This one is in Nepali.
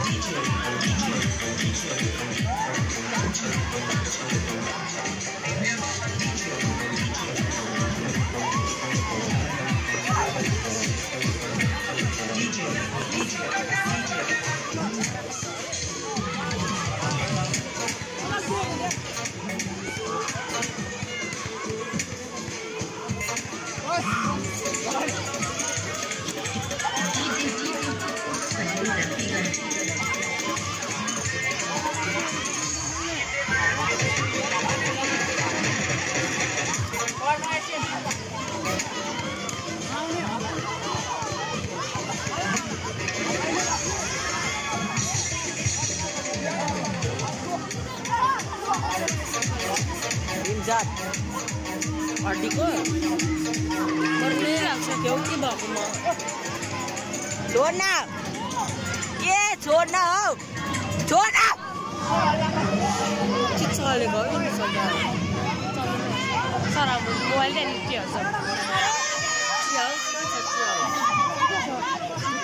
DJ, DJ, DJ. जात हड्डीको के लाग्छ छेउ के भएको म छोड्न ए छोड्न हौ छोड्न ठिक छ सर अब मोबाइल त्यहाँनिर के सर